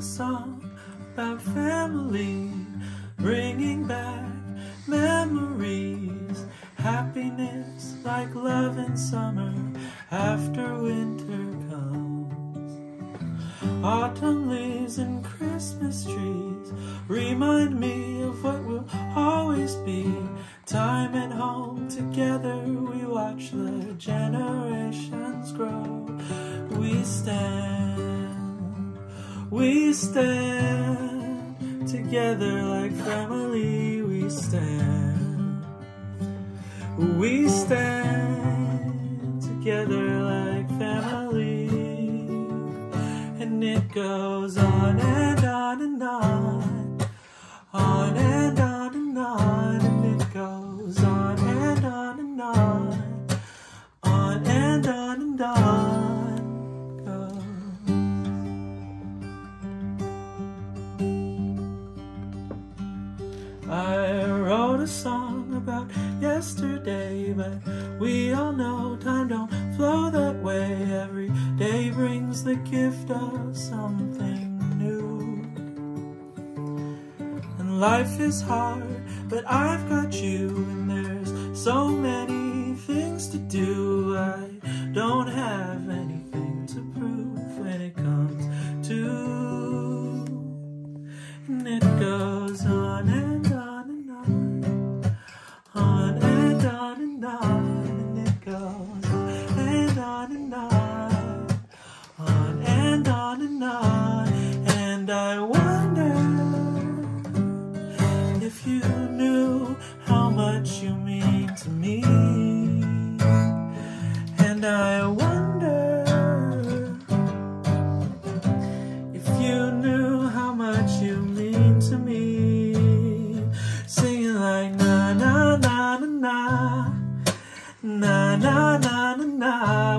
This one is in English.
a song about family, bringing back memories, happiness like love in summer after winter comes. Autumn leaves and Christmas trees remind me of what will always be. Time at home together, we watch the generations grow. We stand, we stand together like family. We stand, we stand together like family. And it goes on and I wrote a song about yesterday, but we all know time don't flow that way. Every day brings the gift of something new. And life is hard, but I've got you, and there's so many you knew how much you mean to me. And I wonder if you knew how much you mean to me. Singing like na na na na na na na na na